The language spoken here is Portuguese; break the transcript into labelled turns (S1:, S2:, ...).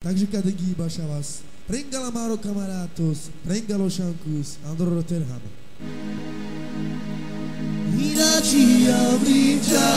S1: Takže kadegi baša vás. Prengala maro camaratos, prengalo shancus, andro Rotterdam.
S2: Iratia brilha,